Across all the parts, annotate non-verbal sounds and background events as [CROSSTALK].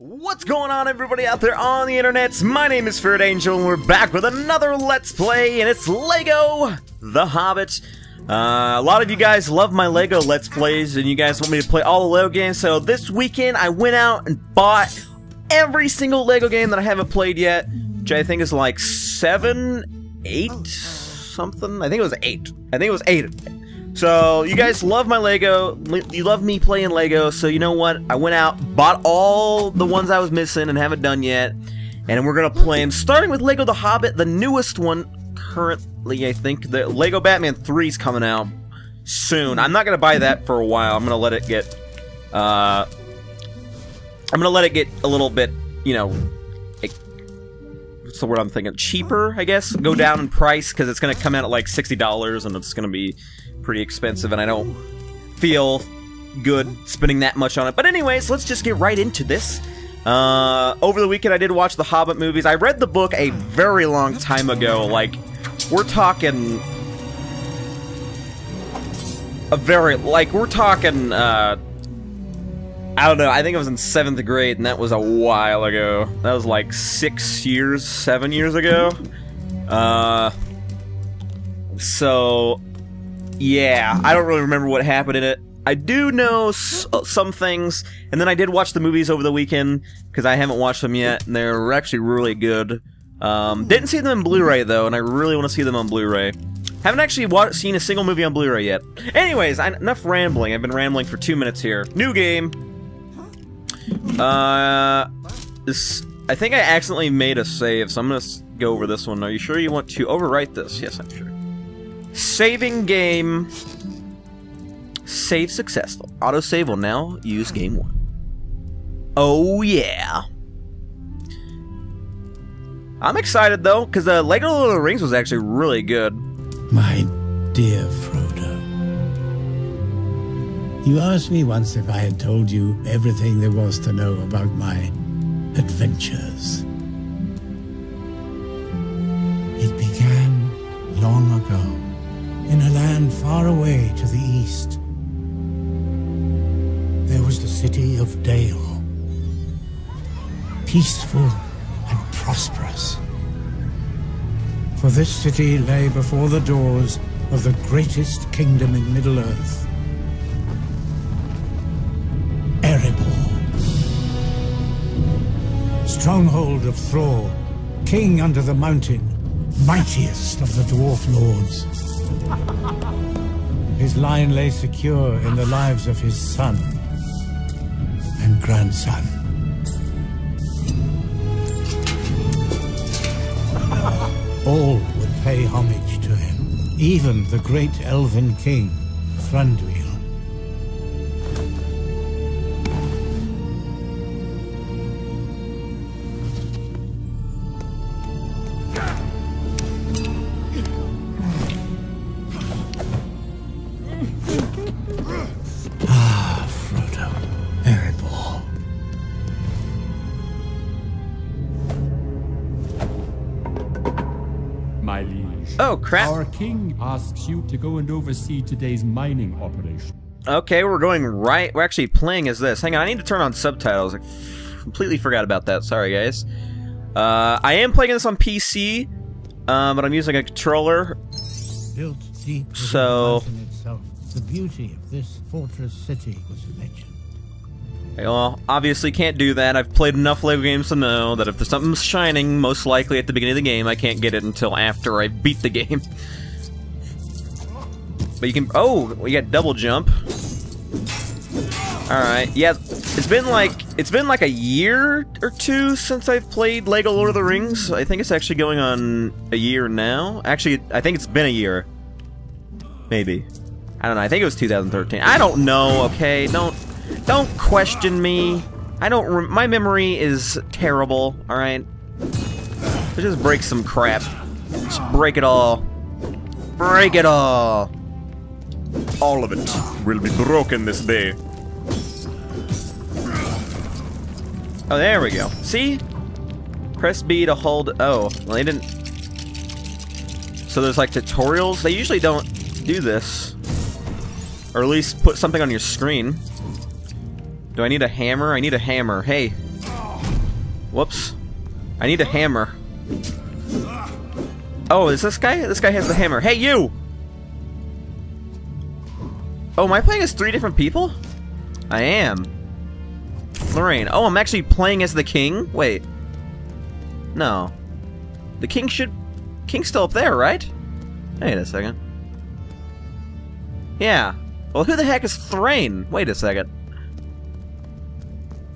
What's going on everybody out there on the internet? My name is Feared Angel and we're back with another Let's Play and it's LEGO The Hobbit. Uh, a lot of you guys love my LEGO Let's Plays and you guys want me to play all the LEGO games so this weekend I went out and bought every single LEGO game that I haven't played yet which I think is like 7, 8, something? I think it was 8. I think it was 8. So, you guys love my Lego, you love me playing Lego, so you know what? I went out, bought all the ones I was missing and haven't done yet, and we're gonna play them, starting with Lego The Hobbit, the newest one currently, I think. The Lego Batman 3 is coming out soon. I'm not gonna buy that for a while, I'm gonna let it get, uh... I'm gonna let it get a little bit, you know, what's the word I'm thinking? Cheaper, I guess? Go down in price, because it's gonna come out at like $60, and it's gonna be pretty expensive, and I don't feel good spending that much on it. But anyways, let's just get right into this. Uh, over the weekend, I did watch the Hobbit movies. I read the book a very long time ago. Like, we're talking a very like we're talking. Uh, I don't know. I think I was in seventh grade, and that was a while ago. That was like six years, seven years ago. Uh, so yeah, I don't really remember what happened in it. I do know some things, and then I did watch the movies over the weekend because I haven't watched them yet, and they're actually really good. Um, didn't see them in Blu-ray though, and I really want to see them on Blu-ray. Haven't actually seen a single movie on Blu-ray yet. Anyways, I, enough rambling. I've been rambling for two minutes here. New game. Uh, this. I think I accidentally made a save, so I'm gonna go over this one. Are you sure you want to overwrite this? Yes, I'm sure. Saving game. Save successful. Autosave will now use game one. Oh yeah. I'm excited though, because uh, Lego the Rings was actually really good. My dear Frodo. You asked me once if I had told you everything there was to know about my adventures. It began long ago in a land far away to the east. There was the city of Dale, peaceful and prosperous. For this city lay before the doors of the greatest kingdom in Middle-earth, Stronghold of Thror, king under the mountain, mightiest of the dwarf lords. His line lay secure in the lives of his son and grandson. All would pay homage to him, even the great elven king, Thranduil. Crap. Our king asks you to go and oversee today's mining operation. Okay, we're going right. We're actually playing as this. Hang on, I need to turn on subtitles. I completely forgot about that. Sorry, guys. Uh, I am playing this on PC, um, but I'm using a controller. Built deep so, itself, the beauty of this fortress city was legend. Well, obviously can't do that. I've played enough LEGO games to know that if there's something shining, most likely at the beginning of the game, I can't get it until after I beat the game. But you can... Oh, we got double jump. Alright, yeah, it's been like... It's been like a year or two since I've played LEGO Lord of the Rings. I think it's actually going on a year now. Actually, I think it's been a year. Maybe. I don't know, I think it was 2013. I don't know, okay? Don't... Don't question me. I don't. my memory is terrible. All right. Let's just break some crap. Just break it all. Break it all. All of it will be broken this day. Oh, there we go. See? Press B to hold. Oh, well, they didn't. So there's like tutorials. They usually don't do this, or at least put something on your screen. Do I need a hammer? I need a hammer. Hey. Whoops. I need a hammer. Oh, is this guy? This guy has the hammer. Hey, you! Oh, am I playing as three different people? I am. Lorraine. Oh, I'm actually playing as the king? Wait. No. The king should... King's still up there, right? Wait a second. Yeah. Well, who the heck is Thrain? Wait a second.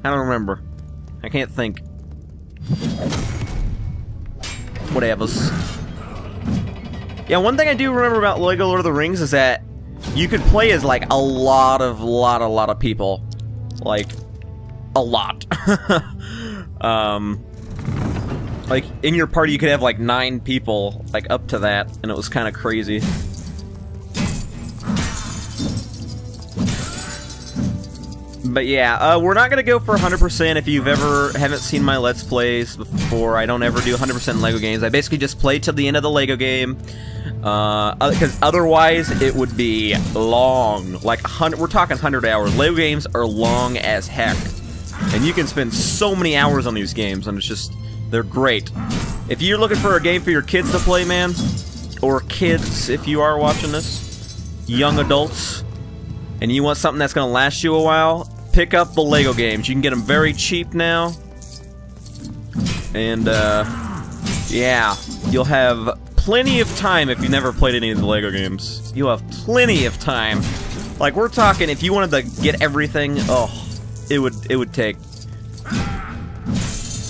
I don't remember. I can't think. Whatevers. Yeah, one thing I do remember about LEGO Lord of the Rings is that you could play as, like, a lot of, lot, a lot of people. Like, a lot. [LAUGHS] um, like, in your party you could have, like, nine people, like, up to that, and it was kind of crazy. But yeah, uh, we're not gonna go for 100% if you've ever haven't seen my Let's Plays before. I don't ever do 100% Lego games. I basically just play till the end of the Lego game. Because uh, otherwise, it would be long. Like, 100, we're talking 100 hours. Lego games are long as heck. And you can spend so many hours on these games, and it's just, they're great. If you're looking for a game for your kids to play, man, or kids, if you are watching this, young adults, and you want something that's going to last you a while, pick up the Lego games. You can get them very cheap now. And, uh, yeah, you'll have plenty of time if you never played any of the Lego games. You'll have plenty of time. Like, we're talking, if you wanted to get everything, oh, it would, it would take,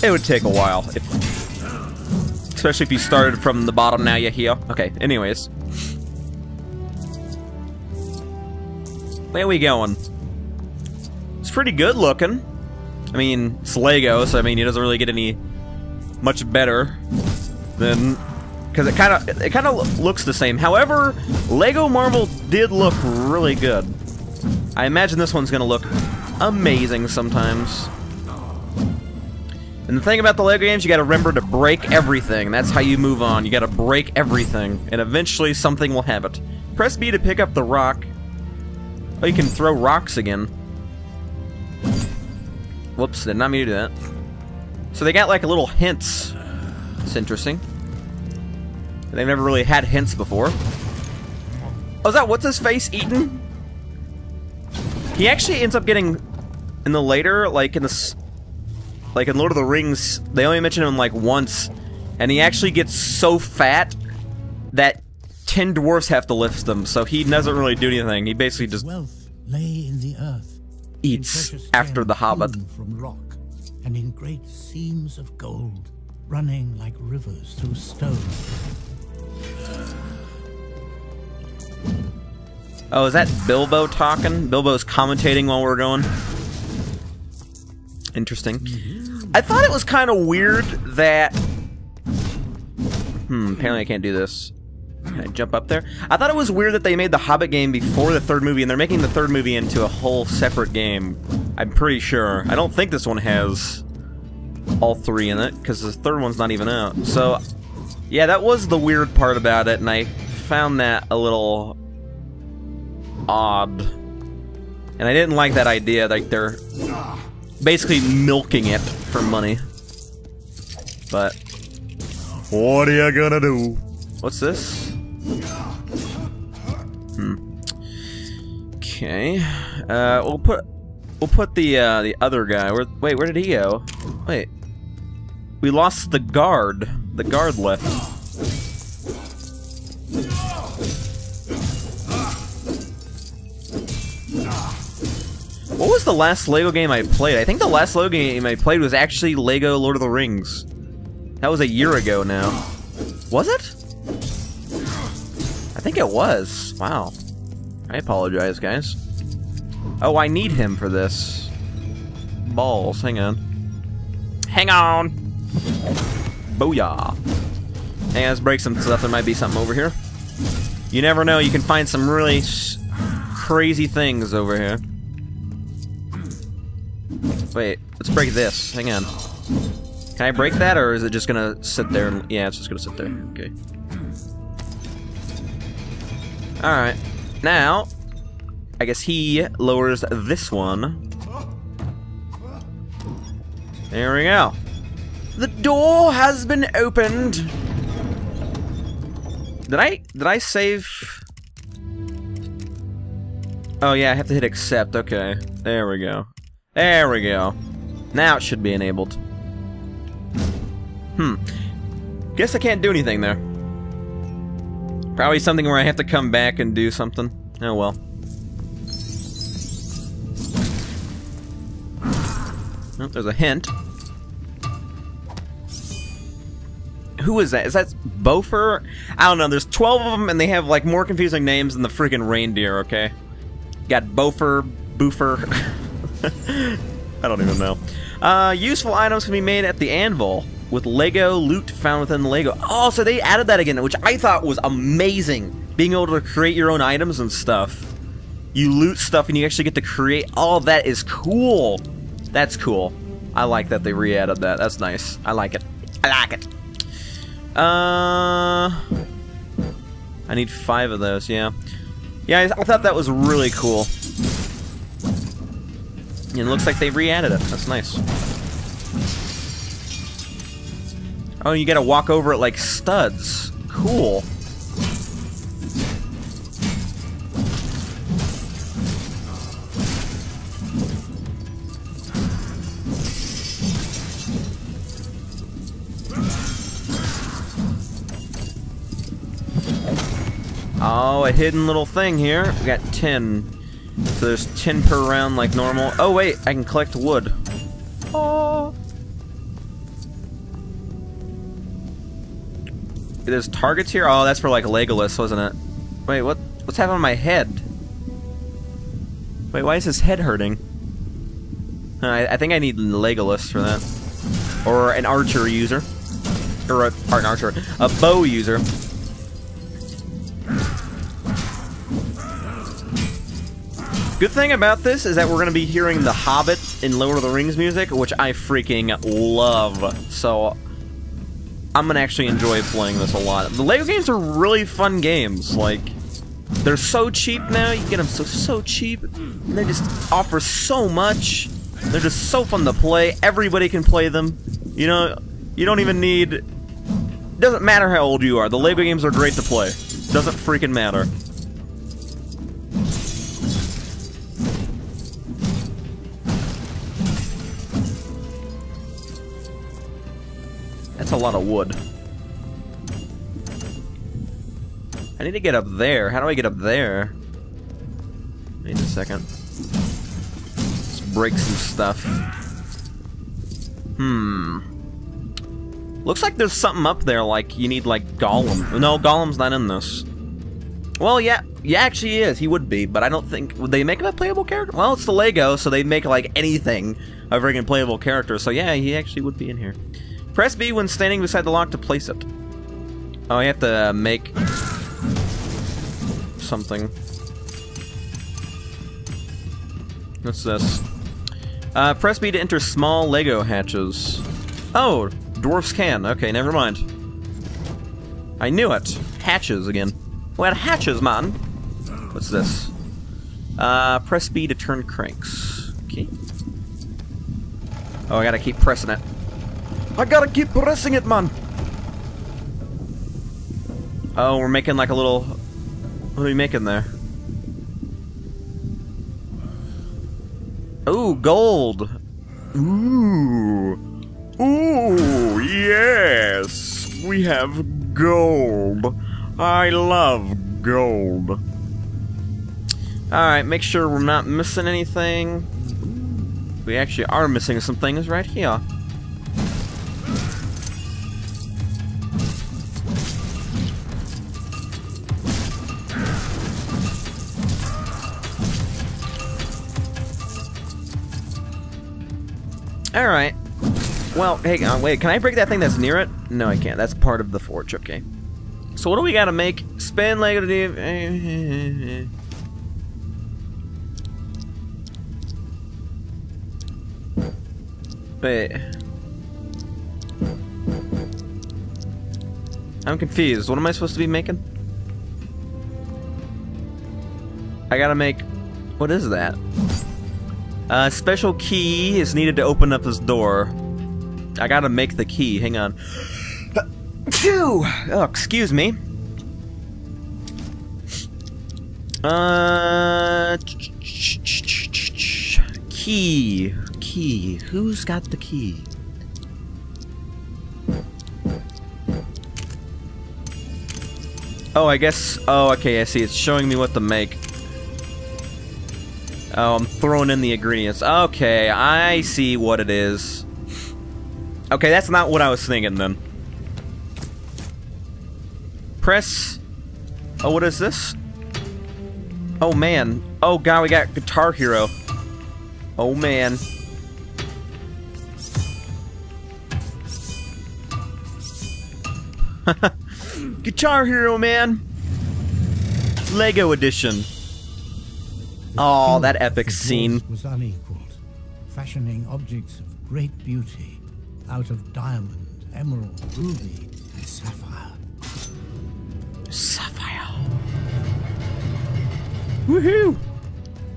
it would take a while. If, especially if you started from the bottom, now you're here. Okay, anyways. Where we going? Pretty good looking. I mean, it's Lego, so I mean, it doesn't really get any much better than because it kind of it kind of looks the same. However, Lego Marvel did look really good. I imagine this one's gonna look amazing sometimes. And the thing about the Lego games, you gotta remember to break everything. That's how you move on. You gotta break everything, and eventually something will have it. Press B to pick up the rock. Oh, you can throw rocks again. Whoops, did not mean to do that. So they got like a little hints. It's interesting. They've never really had hints before. Oh, is that what's his face eaten? He actually ends up getting in the later, like in the, like in Lord of the Rings, they only mention him like once, and he actually gets so fat that ten dwarfs have to lift them, so he doesn't really do anything. He basically just Wealth lay in the earth. Eats after the Hobbit. from rock, and in great seams of gold, running like rivers through stone. Oh, is that Bilbo talking? Bilbo's commentating while we're going. Interesting. I thought it was kind of weird that. Hmm. Apparently, I can't do this. Can I jump up there? I thought it was weird that they made the Hobbit game before the third movie, and they're making the third movie into a whole separate game. I'm pretty sure. I don't think this one has all three in it, because the third one's not even out. So, yeah, that was the weird part about it, and I found that a little odd. And I didn't like that idea, like they're basically milking it for money. But, What are you gonna do? what's this? Hmm. Okay. Uh, we'll put we'll put the uh, the other guy. Where, wait, where did he go? Wait. We lost the guard. The guard left. What was the last LEGO game I played? I think the last LEGO game I played was actually LEGO Lord of the Rings. That was a year ago now. Was it? I think it was. Wow. I apologize, guys. Oh, I need him for this. Balls. Hang on. Hang on! Booyah. Hey, let's break some stuff. There might be something over here. You never know. You can find some really crazy things over here. Wait, let's break this. Hang on. Can I break that, or is it just gonna sit there? And, yeah, it's just gonna sit there. Okay. Alright. Now, I guess he lowers this one. There we go. The door has been opened. Did I did I save? Oh yeah, I have to hit accept. Okay, there we go. There we go. Now it should be enabled. Hmm. Guess I can't do anything there. Probably something where I have to come back and do something. Oh well. Oh, there's a hint. Who is that? Is that Bofur? I don't know. There's 12 of them, and they have like more confusing names than the freaking reindeer. Okay, got Bofur, Boofer. [LAUGHS] I don't even know. Uh, useful items can be made at the anvil with Lego loot found within the Lego. Oh, so they added that again, which I thought was amazing. Being able to create your own items and stuff. You loot stuff and you actually get to create. All oh, that is cool. That's cool. I like that they re-added that. That's nice. I like it. I like it. Uh, I need five of those. Yeah, yeah. I, I thought that was really cool. It looks like they re-added it. That's nice. Oh, you gotta walk over it like studs. Cool. Oh, a hidden little thing here. We got 10. So there's 10 per round like normal. Oh wait, I can collect wood. Oh. There's targets here? Oh, that's for like Legolas, wasn't it? Wait, what? What's happening on my head? Wait, why is his head hurting? I, I think I need Legolas for that. Or an archer user. Or a, archer. A bow user. Good thing about this is that we're going to be hearing The Hobbit in Lord of the Rings music, which I freaking love. So, I'm to actually enjoy playing this a lot. The LEGO games are really fun games. Like, they're so cheap now. You get them so, so cheap. And they just offer so much. They're just so fun to play. Everybody can play them. You know, you don't even need... Doesn't matter how old you are. The LEGO games are great to play. Doesn't freaking matter. A lot of wood. I need to get up there. How do I get up there? Wait a second. Let's break some stuff. Hmm. Looks like there's something up there, like you need like Gollum. No, Gollum's not in this. Well, yeah, yeah, actually is. He would be, but I don't think would they make him a playable character? Well, it's the Lego, so they make like anything a freaking playable character. So yeah, he actually would be in here. Press B when standing beside the lock to place it. Oh, I have to make something. What's this? Uh, press B to enter small Lego hatches. Oh, dwarfs can. Okay, never mind. I knew it. Hatches again. Well, hatches, man. What's this? Uh, press B to turn cranks. Okay. Oh, I gotta keep pressing it. I gotta keep pressing it, man. Oh, we're making like a little... What are we making there? Ooh, gold. Ooh. Ooh, yes. We have gold. I love gold. Alright, make sure we're not missing anything. We actually are missing some things right here. Alright. Well, hang on, uh, wait, can I break that thing that's near it? No, I can't. That's part of the forge, okay. So what do we gotta make? Spin Lego to do... Wait. I'm confused. What am I supposed to be making? I gotta make... What is that? A special key is needed to open up this door. I gotta make the key. Hang on. Oh, excuse me. Uh, key, key. Who's got the key? Oh, I guess. Oh, okay. I see. It's showing me what to make. Oh, I'm throwing in the ingredients. Okay, I see what it is. Okay, that's not what I was thinking then. Press. Oh, what is this? Oh man. Oh god, we got Guitar Hero. Oh man. [LAUGHS] Guitar Hero, man. Lego edition. Oh, that epic scene. was unequaled, fashioning objects of great beauty out of diamond, emerald, ruby, and sapphire. Sapphire. Woohoo!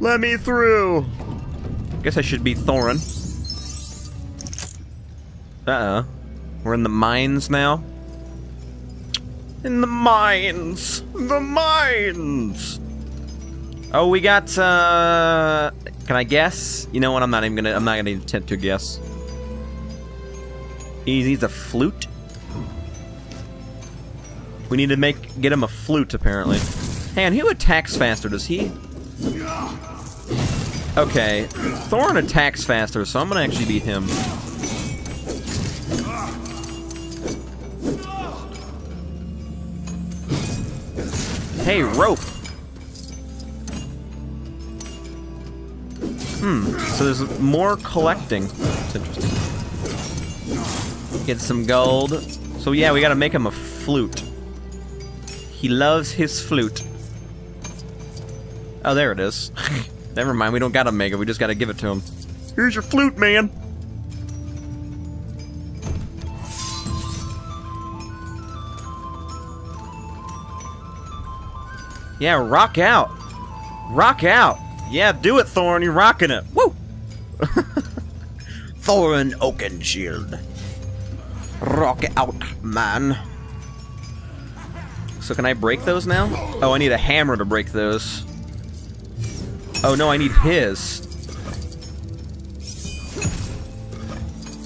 Let me through. I guess I should be Thorin. Uh oh. We're in the mines now. In the mines. The mines. Oh, we got. uh... Can I guess? You know what? I'm not even gonna. I'm not gonna attempt to guess. He needs a flute. We need to make get him a flute, apparently. Hey, and who attacks faster? Does he? Okay, Thorin attacks faster, so I'm gonna actually beat him. Hey, rope. Hmm. So there's more collecting. That's interesting. Get some gold. So yeah, we gotta make him a flute. He loves his flute. Oh, there it is. [LAUGHS] Never mind, we don't gotta make it, we just gotta give it to him. Here's your flute, man! Yeah, rock out! Rock out! Yeah, do it, Thorn, you're rocking it! Woo! [LAUGHS] Thorin Oakenshield. Rock it out, man. So can I break those now? Oh, I need a hammer to break those. Oh no, I need his.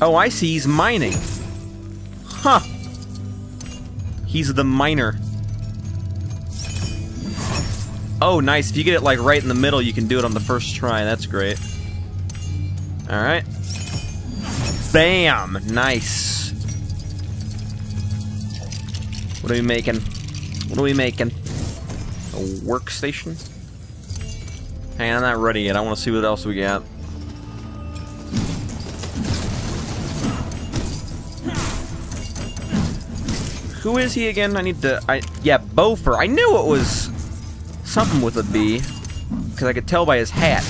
Oh, I see, he's mining. Huh. He's the miner. Oh, nice. If you get it, like, right in the middle, you can do it on the first try. That's great. Alright. Bam! Nice. What are we making? What are we making? A workstation? Hang on, I'm not ready yet. I want to see what else we got. Who is he again? I need to... I Yeah, Bofur. I knew it was something with a B. Because I could tell by his hat.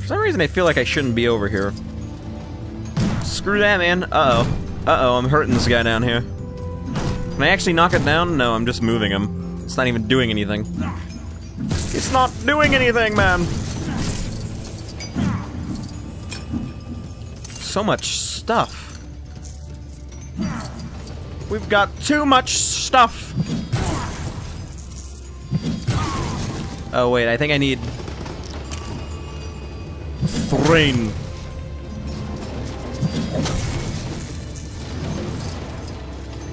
For some reason, I feel like I shouldn't be over here. Screw that, man. Uh-oh. Uh-oh, I'm hurting this guy down here. Can I actually knock it down? No, I'm just moving him. It's not even doing anything. It's not doing anything, man! So much stuff. We've got too much stuff! Oh, wait, I think I need... Thrain.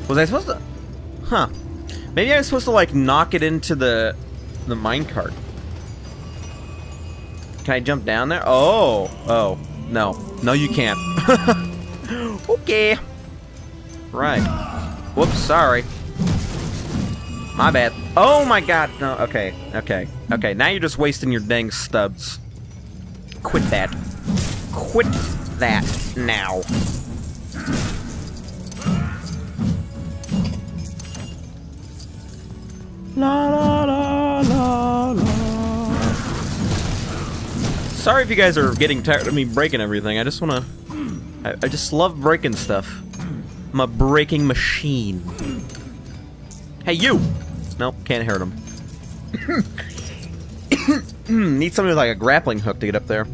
Was I supposed to... Huh. Maybe I was supposed to, like, knock it into the... the minecart. Can I jump down there? Oh! Oh. No. No, you can't. [LAUGHS] okay. Right. Whoops, sorry. My bad. Oh my god, no, okay, okay, okay. Now you're just wasting your dang studs. Quit that. Quit that now. La la Sorry if you guys are getting tired of me breaking everything. I just wanna. I, I just love breaking stuff. I'm a breaking machine. Hey, you! Nope, can't hurt him. [COUGHS] Need something with like a grappling hook to get up there.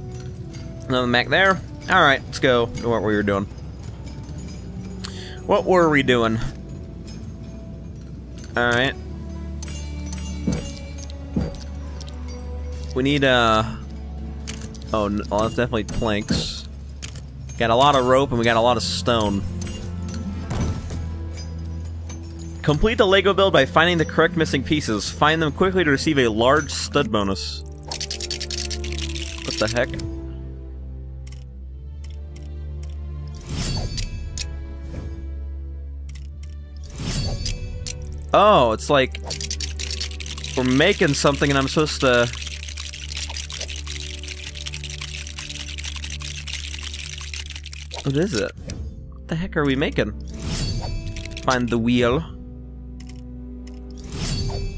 Another Mac there. Alright, let's go. What were we doing? What were we doing? Alright. We need, uh... Oh, no, oh, well, that's definitely planks. Got a lot of rope and we got a lot of stone. Complete the Lego build by finding the correct missing pieces. Find them quickly to receive a large stud bonus. What the heck? Oh, it's like we're making something and I'm supposed to What is it? What the heck are we making? Find the wheel.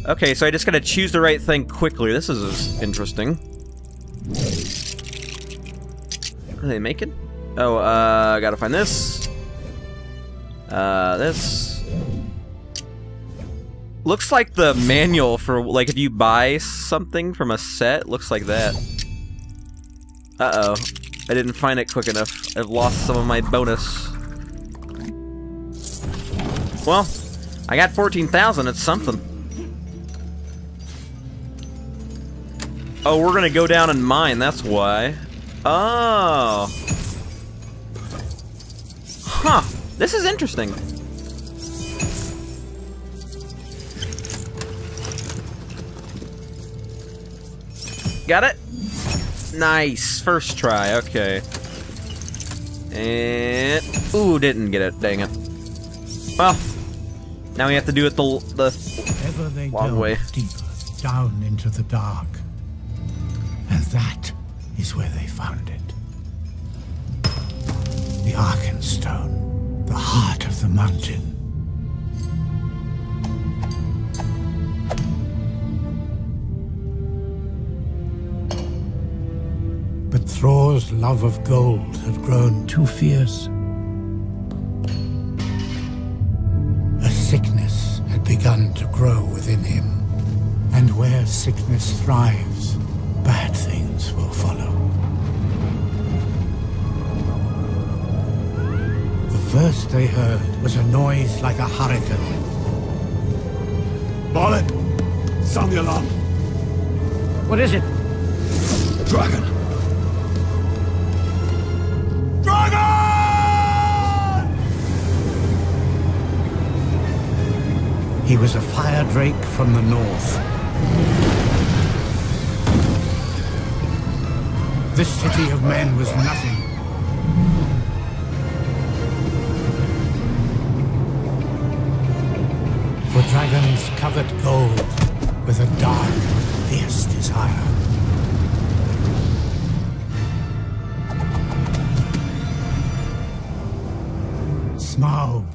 Okay, so I just gotta choose the right thing quickly. This is interesting. What are they making? Oh, uh, gotta find this. Uh, this. Looks like the manual for, like, if you buy something from a set, looks like that. Uh-oh. I didn't find it quick enough. I've lost some of my bonus. Well, I got 14,000, it's something. Oh, we're gonna go down and mine, that's why. Oh. Huh. This is interesting. Got it? Nice. First try, okay. And... Ooh, didn't get it, dang it. Well, now we have to do it the, the long way. deeper down into the dark. And that is where they found it. The Arkenstone, the heart of the mountain. But Thror's love of gold had grown too fierce. A sickness had begun to grow within him. And where sickness thrives, bad things will follow. The first they heard was a noise like a hurricane. Balin, sound the alarm. What is it? Dragon! Dragon! He was a fire drake from the north. This city of men was nothing. For dragons covered gold with a dark and fierce desire. Smaug